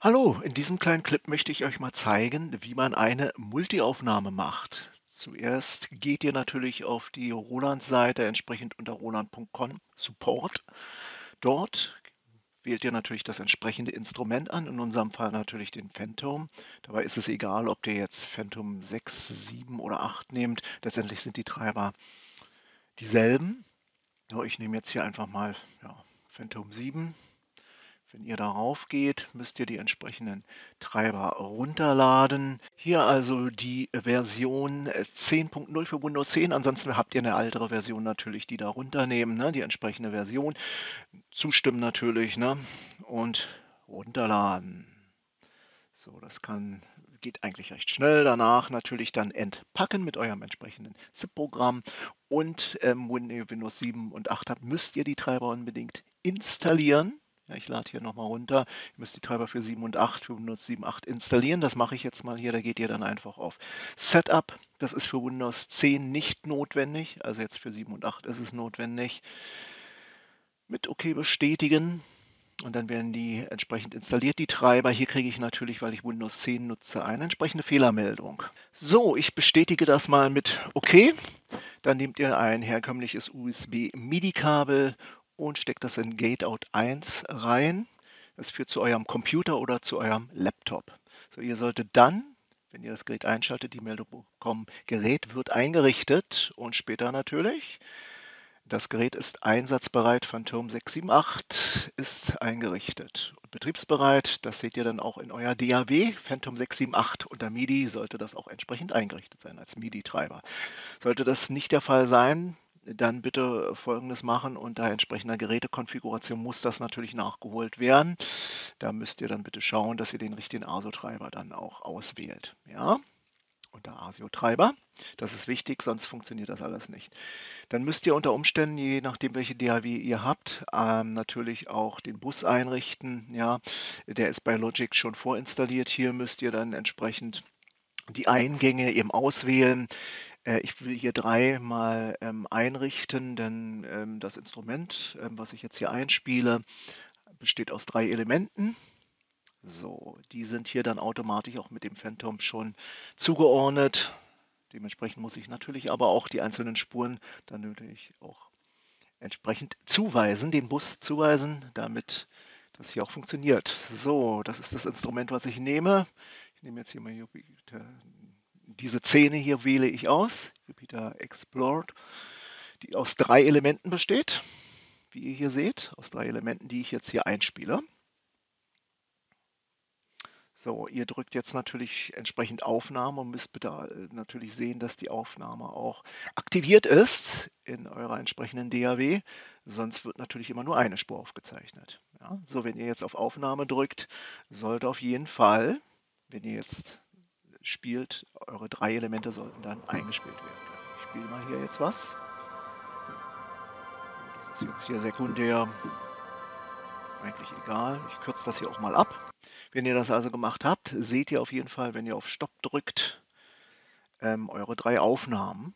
Hallo, in diesem kleinen Clip möchte ich euch mal zeigen, wie man eine Multiaufnahme macht. Zuerst geht ihr natürlich auf die Roland-Seite, entsprechend unter roland.com Support. Dort wählt ihr natürlich das entsprechende Instrument an, in unserem Fall natürlich den Phantom. Dabei ist es egal, ob ihr jetzt Phantom 6, 7 oder 8 nehmt. Letztendlich sind die Treiber dieselben. Ich nehme jetzt hier einfach mal ja, Phantom 7 wenn ihr darauf geht, müsst ihr die entsprechenden Treiber runterladen. Hier also die Version 10.0 für Windows 10. Ansonsten habt ihr eine ältere Version natürlich, die da runternehmen, ne? die entsprechende Version. Zustimmen natürlich ne? und runterladen. So, das kann, geht eigentlich recht schnell. Danach natürlich dann entpacken mit eurem entsprechenden ZIP-Programm. Und ähm, wenn ihr Windows 7 und 8 habt, müsst ihr die Treiber unbedingt installieren. Ja, ich lade hier nochmal runter. Ihr müsst die Treiber für 7 und 8, für Windows 7 8 installieren. Das mache ich jetzt mal hier. Da geht ihr dann einfach auf Setup. Das ist für Windows 10 nicht notwendig. Also jetzt für 7 und 8 ist es notwendig. Mit OK bestätigen. Und dann werden die entsprechend installiert, die Treiber. Hier kriege ich natürlich, weil ich Windows 10 nutze, eine entsprechende Fehlermeldung. So, ich bestätige das mal mit OK. Dann nehmt ihr ein herkömmliches USB-MIDI-Kabel und steckt das in Gateout 1 rein. Das führt zu eurem Computer oder zu eurem Laptop. So, ihr solltet dann, wenn ihr das Gerät einschaltet, die Meldung bekommen, Gerät wird eingerichtet und später natürlich. Das Gerät ist einsatzbereit, Phantom 678 ist eingerichtet und betriebsbereit. Das seht ihr dann auch in euer DAW. Phantom 678 unter MIDI sollte das auch entsprechend eingerichtet sein als MIDI-Treiber. Sollte das nicht der Fall sein, dann bitte Folgendes machen. Unter entsprechender Gerätekonfiguration muss das natürlich nachgeholt werden. Da müsst ihr dann bitte schauen, dass ihr den richtigen ASO-Treiber dann auch auswählt. Ja, unter ASIO-Treiber. Das ist wichtig, sonst funktioniert das alles nicht. Dann müsst ihr unter Umständen, je nachdem welche DAW ihr habt, ähm, natürlich auch den Bus einrichten. Ja, der ist bei Logic schon vorinstalliert. Hier müsst ihr dann entsprechend die Eingänge eben auswählen. Äh, ich will hier dreimal ähm, einrichten, denn ähm, das Instrument, ähm, was ich jetzt hier einspiele, besteht aus drei Elementen. So, die sind hier dann automatisch auch mit dem Phantom schon zugeordnet. Dementsprechend muss ich natürlich aber auch die einzelnen Spuren dann natürlich auch entsprechend zuweisen, den Bus zuweisen, damit das hier auch funktioniert. So, das ist das Instrument, was ich nehme. Ich nehme jetzt hier mal Jupiter diese Szene hier wähle ich aus, Jupiter Explored, die aus drei Elementen besteht, wie ihr hier seht, aus drei Elementen, die ich jetzt hier einspiele. So, ihr drückt jetzt natürlich entsprechend Aufnahme und müsst bitte äh, natürlich sehen, dass die Aufnahme auch aktiviert ist in eurer entsprechenden DAW. Sonst wird natürlich immer nur eine Spur aufgezeichnet. Ja, so, wenn ihr jetzt auf Aufnahme drückt, sollte auf jeden Fall, wenn ihr jetzt spielt. Eure drei Elemente sollten dann eingespielt werden Ich spiele mal hier jetzt was. Das ist jetzt hier sekundär. Eigentlich egal. Ich kürze das hier auch mal ab. Wenn ihr das also gemacht habt, seht ihr auf jeden Fall, wenn ihr auf Stopp drückt, ähm, eure drei Aufnahmen.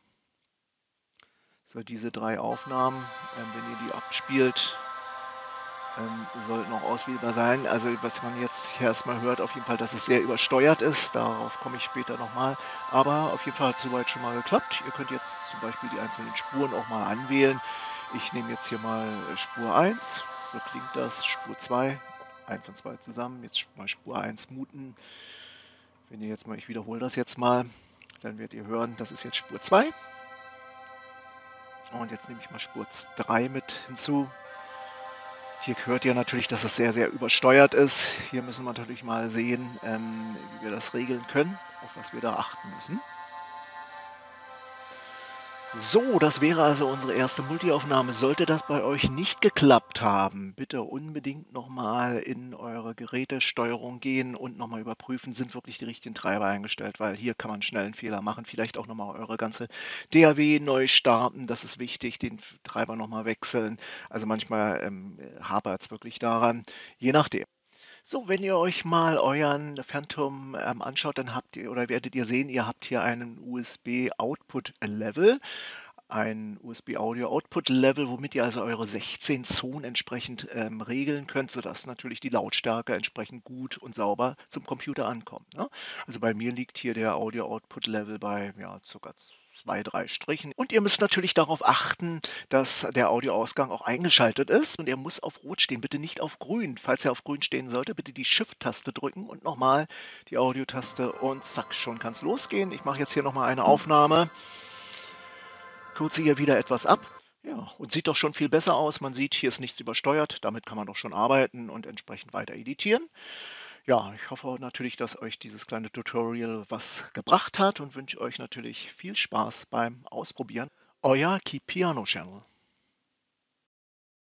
So, diese drei Aufnahmen, ähm, wenn ihr die abspielt, ähm, sollten auch auswählbar sein. Also was man jetzt hier erstmal hört, auf jeden Fall, dass es sehr übersteuert ist. Darauf komme ich später nochmal. Aber auf jeden Fall hat es soweit schon mal geklappt. Ihr könnt jetzt zum Beispiel die einzelnen Spuren auch mal anwählen. Ich nehme jetzt hier mal Spur 1. So klingt das. Spur 2. 1 und 2 zusammen. Jetzt mal Spur 1 muten. Wenn ihr jetzt mal, ich wiederhole das jetzt mal, dann werdet ihr hören, das ist jetzt Spur 2. Und jetzt nehme ich mal Spur 3 mit hinzu. Hier hört ihr natürlich, dass es sehr, sehr übersteuert ist. Hier müssen wir natürlich mal sehen, ähm, wie wir das regeln können, auf was wir da achten müssen. So, das wäre also unsere erste Multiaufnahme. Sollte das bei euch nicht geklappt haben, bitte unbedingt nochmal in eure Gerätesteuerung gehen und nochmal überprüfen, sind wirklich die richtigen Treiber eingestellt, weil hier kann man schnell einen Fehler machen. Vielleicht auch nochmal eure ganze DAW neu starten, das ist wichtig, den Treiber nochmal wechseln. Also manchmal ähm, hapert es wirklich daran, je nachdem. So, wenn ihr euch mal euren Phantom ähm, anschaut, dann habt ihr oder werdet ihr sehen, ihr habt hier einen USB Output Level. ein USB-Audio-Output-Level, womit ihr also eure 16 Zonen entsprechend ähm, regeln könnt, sodass natürlich die Lautstärke entsprechend gut und sauber zum Computer ankommt. Ne? Also bei mir liegt hier der Audio-Output-Level bei ja, ca zwei, drei Strichen. Und ihr müsst natürlich darauf achten, dass der Audioausgang auch eingeschaltet ist und er muss auf Rot stehen, bitte nicht auf Grün. Falls er auf Grün stehen sollte, bitte die Shift-Taste drücken und nochmal die Audiotaste und zack, schon kann es losgehen. Ich mache jetzt hier nochmal eine Aufnahme, kürze hier wieder etwas ab. Ja, und sieht doch schon viel besser aus. Man sieht, hier ist nichts übersteuert. Damit kann man doch schon arbeiten und entsprechend weiter editieren. Ja, ich hoffe natürlich, dass euch dieses kleine Tutorial was gebracht hat und wünsche euch natürlich viel Spaß beim Ausprobieren. Euer Keep Piano Channel.